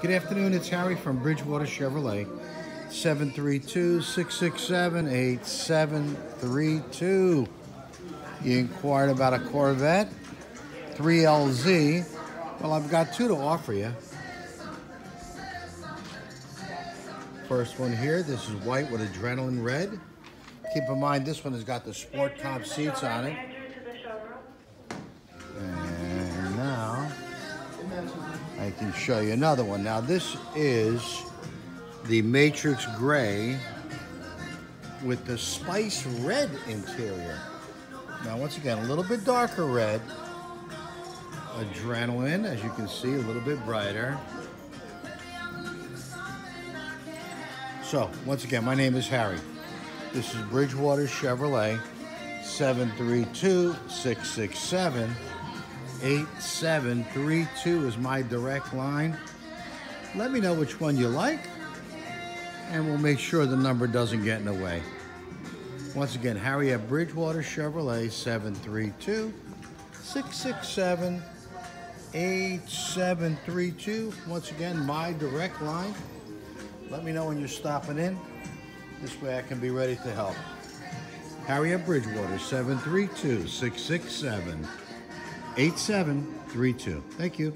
Good afternoon, it's Harry from Bridgewater Chevrolet. 732-667-8732. You inquired about a Corvette 3LZ. Well, I've got two to offer you. First one here, this is white with adrenaline red. Keep in mind, this one has got the sport top seats on it. I can show you another one. Now, this is the Matrix Gray with the Spice Red interior. Now, once again, a little bit darker red. Adrenaline, as you can see, a little bit brighter. So, once again, my name is Harry. This is Bridgewater Chevrolet, Eight seven three two is my direct line. Let me know which one you like, and we'll make sure the number doesn't get in the way. Once again, Harry at Bridgewater Chevrolet 732 667 8732. Once again, my direct line. Let me know when you're stopping in. This way I can be ready to help. Harry at Bridgewater 732 667 8732. Thank you.